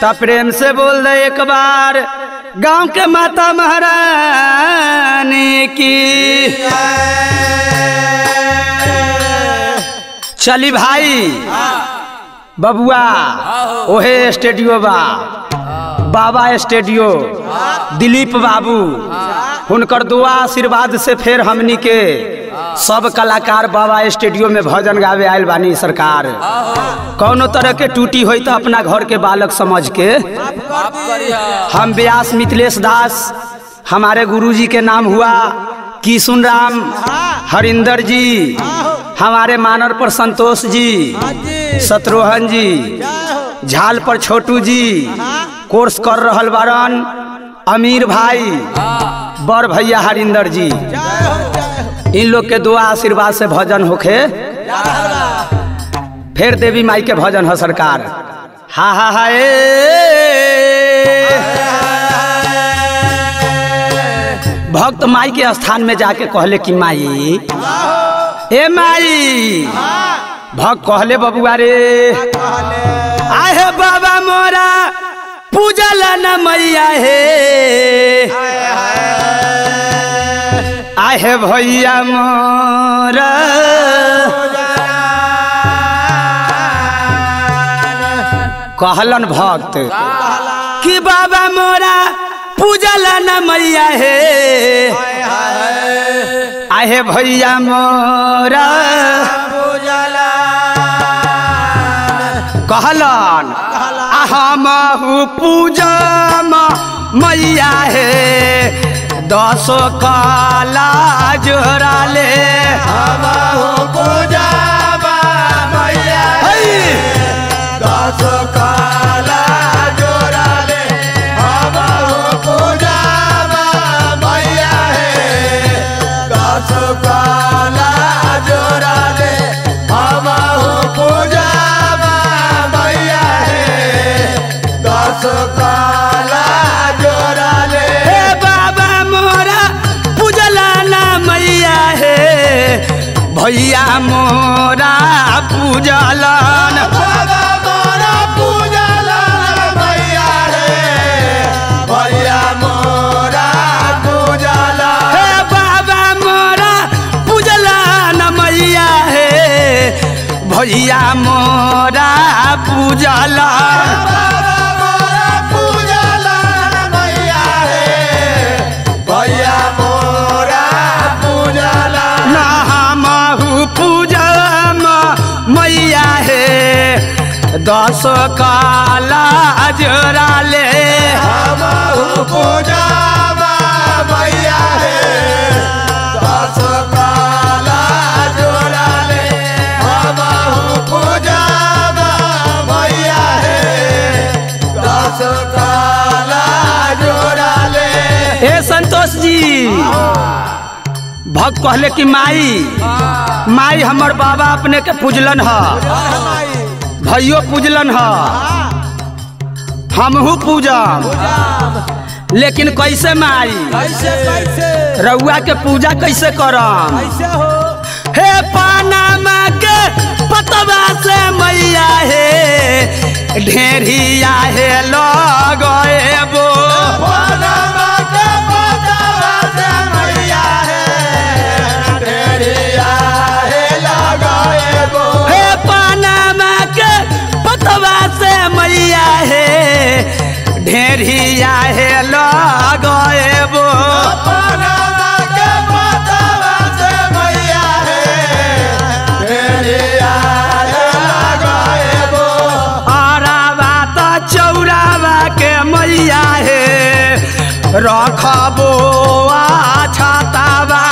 ता प्रेम से बोल दे एक बार, गाँव के माता महारानी की। चली भाई, बबुआ, ओहे स्टेडियो बा, बाबा स्टेडियो, दिलीप बाबू, हुनकर दुआ आशीर्वाद से फिर हमनी के। सब कलाकार बाबा स्टेडियो में भजन गावे आयल बानी सरकार। कौनो तरह के टूटी होई तो अपना घर के बालक समझ के हम व्यास मिथिलेश दास, हमारे गुरुजी के नाम हुआ किशुन राम, हरिंदर जी, हमारे मानर पर संतोष जी शत्रुघ्न जी, झाल पर छोटू जी, कोर्स कर रहल बारन, अमीर भाई बड़ भैया हरिंदर जी। इन लोग के दुआ आशीर्वाद से भजन होखे। फिर देवी माई के भजन है सरकार। हा हा हा, ए। भक्त माई के स्थान में जाके कहले कि माई, ए माई, भक्त कहले बबुआ रे। आहे बाबा मोरा पूजल न मैया हे। आहे भैया मोरा। कहलन भक्त कि बाबा मोरा पूजल न मैया हे। आहे भैया मोरा। कहलन हमहु पूजम मैया हे। दसो काला जोरा ले। हे भैया मोरा पूजलन। हे बाबा मोरा पूजला न मैया हे। भैया मोरा पूजलन। भक्त कहले कि माई माई हमर बाबा अपने के पूजलन ह। भैयो पूजलन ह। हमहू पूजम लेकिन कैसे माई? रउआ के पूजा कैसे करम? हो पानामा के पतवा से मैया हे, ढेरिया हे लगएबो हे रखबो आ छतावा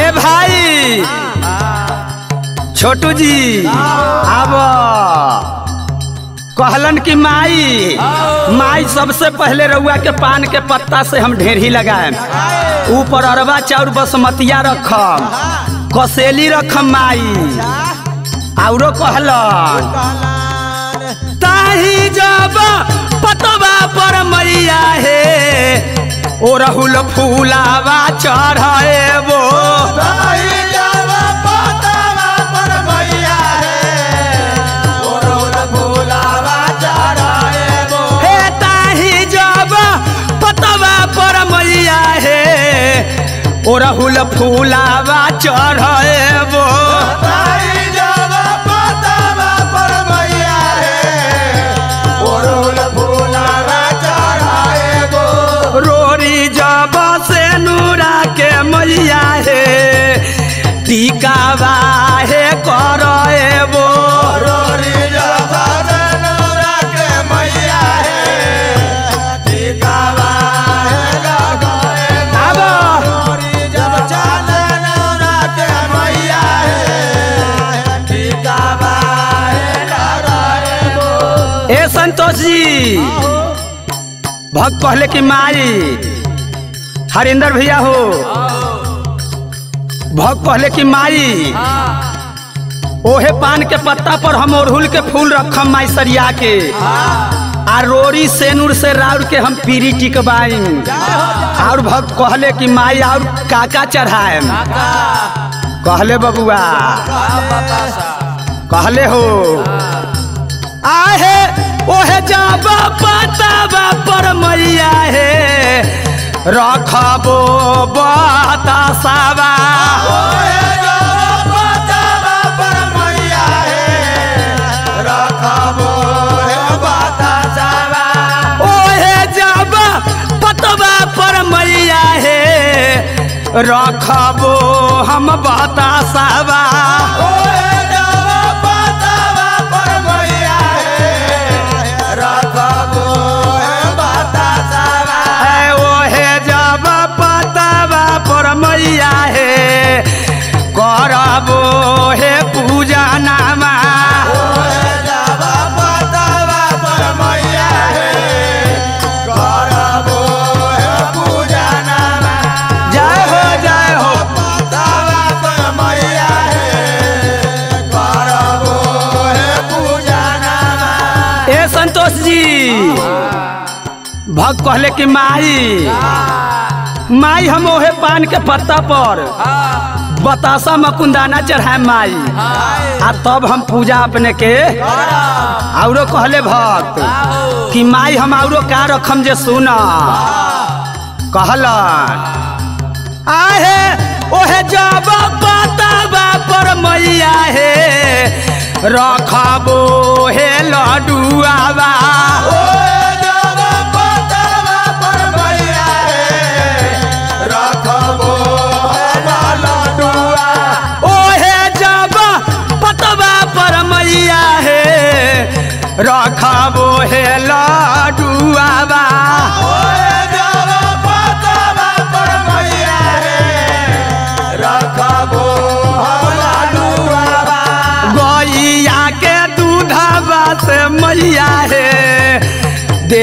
ए भाई छोटू जी आब। कहलन कि माई माई सबसे पहले रउआ के पान के पत्ता से हम ढेरी लगाए ऊपर अरबा चाउर बसमतिया रखम, कसेली रखम माई औरो ताही जब पतवा पर मैया हे, ओ रहुल फूलावा चढ़ेबो हे ओ रहुल फूलावा चढ़ेबो रोरी जब से नूरा के मैया हे टीकावा हे भक्त कहले कि माई। हरिंदर भैया हो। भक्त कहले कि माई। ओहे पान के पत्ता पर हम अड़हुल के फूल रखम माई सरिया के। आ रोरी सेनुर से राउर के हम पीरी टिकबाई और भक्त कहले कि माई और काका चढ़ाए। कहले बबुआ। कहले हो। आहे ओहे जाबा पताबा पर मैया हे रखबो मैया हे रखबो हम बतासाबा करबो हे पूजा नामा। संतोष जी, भक्त कहले कि माई माई हम ओहे पान के पत्ता पर। बतासा मकुंदाना चढ़ाए माई। आ तब हम पूजा अपने के औरो कहले भक्त कि माई हम औरो का रखम जे सुन। कहलन आहे ओहे जब पताबा पर मैया हे रखबो हे लडुआबा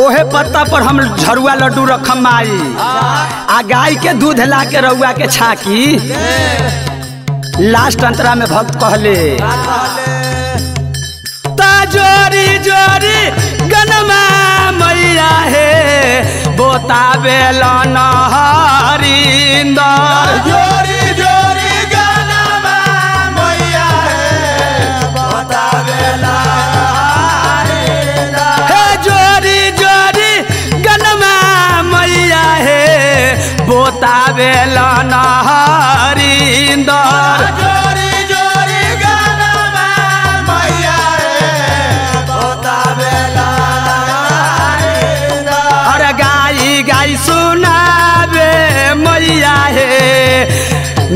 ओहे पत्ता पर हम झरुआ लड्डू रखम माई। आ गाय के दूध ला के रउआ के छाकी। लास्ट अंतरा में भक्त कहले जोरी जोरी, गनमा मैया हे, बोताबे हरिंदर। जोरी जोरी आवेला नहारींदर हाँ, जोरी जोरी गाना मैया रे। अरे गाई गाई सुनाबे मैया हे।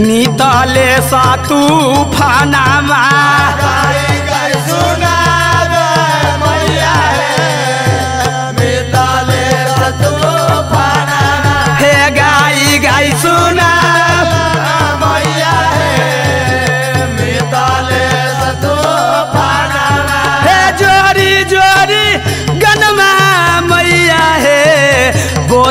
नीतले सा तूफाना में हाँ,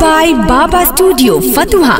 बाय बाबा स्टूडियो फतुहा